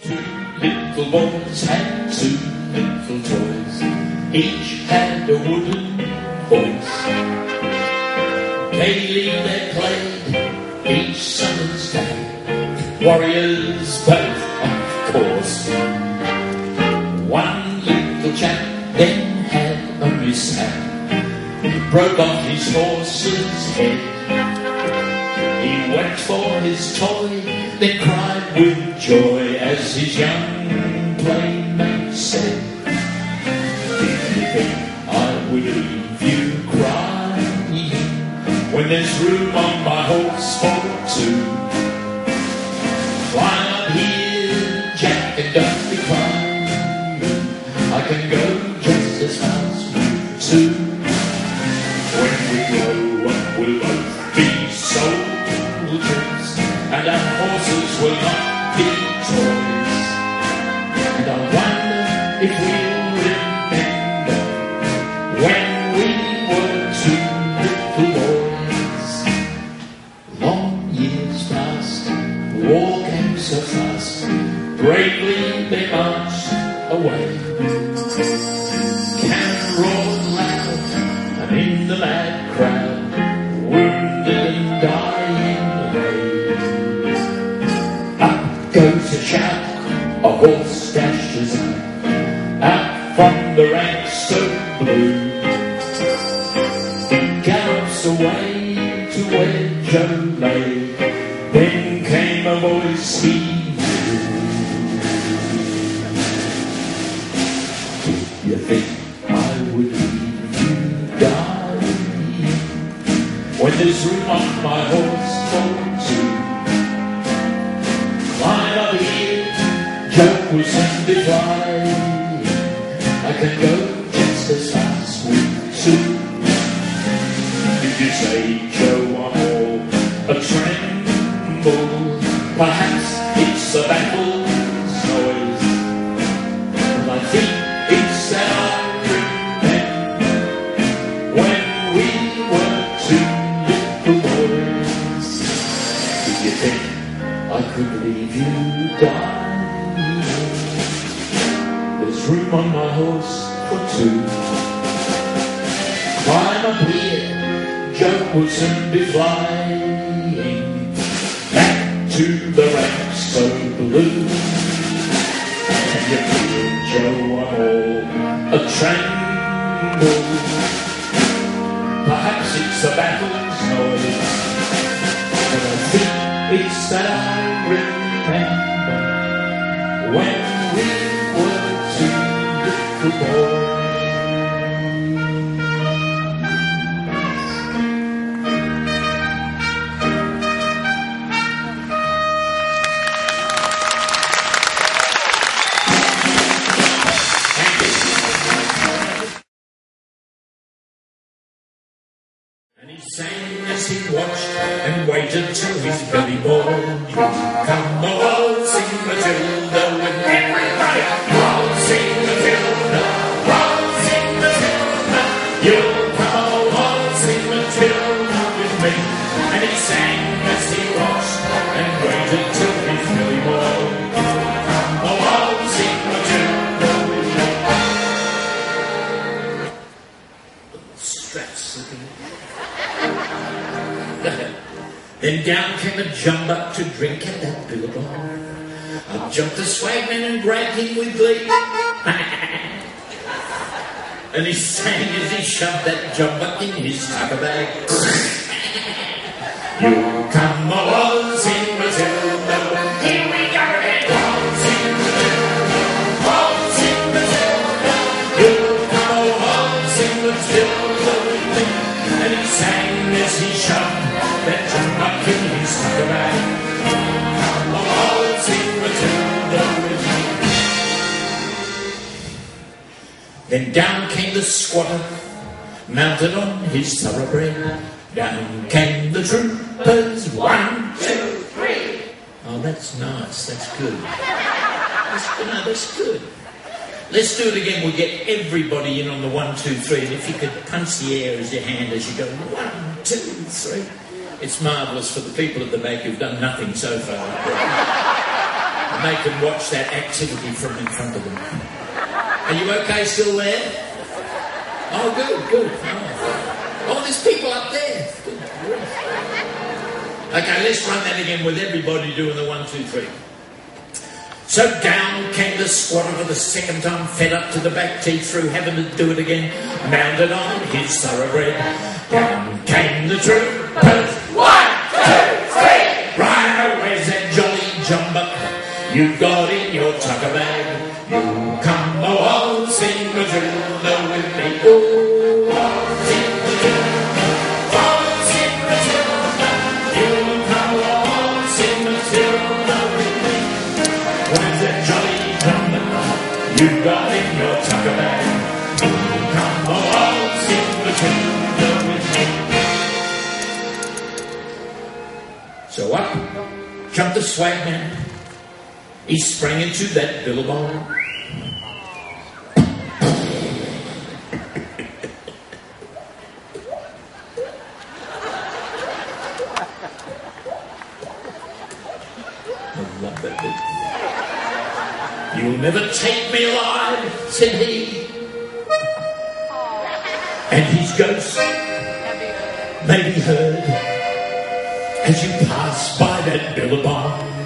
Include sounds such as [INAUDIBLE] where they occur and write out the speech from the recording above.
Two little boys had two little toys. Each had a wooden horse. Daily they played each summer's day. Warriors both, of course. One little chap then had a mishap. Broke off his horse's head. He for his toy, They cried with joy as his young playmate said, Did you think I would leave you crying when there's room on my horse for two? Climb up here, Jack, and don't be. I can go just as fast with two. When we grow up, we'll both from the ranks so blue. Gallops away to Joe lay. Then came a voice he knew. You think I would leave you dying when there's room on my horse for two? Climb up here, Joe will soon be flying. I can go just as fast with two. Did you say, Joe, I'm all a tremble? Perhaps it's the battle's noise. But I think it's that I remember when we were two little boys. Did you think I could leave you dying? Room on my horse for two. Climb up here, Joe will soon be flying back to the ranks so blue. And you feel, Joe, I'm all a tremble. And he sang as he watched and waited till his billy bored. Come waltzing Matilda down came a jumbuck to drink at that billabong. Up jumped the swagman and grabbed him with glee. [LAUGHS] and he sang as he shoved that jumbuck in his tucker bag. [LAUGHS] you come a Then down came the squatter, mounted on his thoroughbred. Down came the troopers, one, two, three. Oh, that's nice. That's good. That's. No, that's good. Let's do it again. We'll get everybody in on the one, two, three. And if you could punch the air as your hand as you go, one, two, three. It's marvellous for the people at the back who've done nothing so far. make them watch that activity from in front of them. Are you okay still there? Oh, good, good. Oh, oh there's people up there. Good. Okay, let's run that again with everybody doing the one, two, three. So down came the squatter for the second time, fed up to the back teeth through having to do it again, mounted on his thoroughbred. Down came the troopers, one, two, three. Right, where's that jolly jumbuck you've got in your tucker bag? You come along, sing Matilda with me. Sing Matilda, oh, sing Matilda. You come along, sing Matilda with me. Where's that jolly jumbuck you got in your tucker bag? You come along, sing Matilda with me. So up jumped the swag man. He sprang into that billabong. You'll never take me alive, said he. And his ghost may be heard as you pass by that billabong.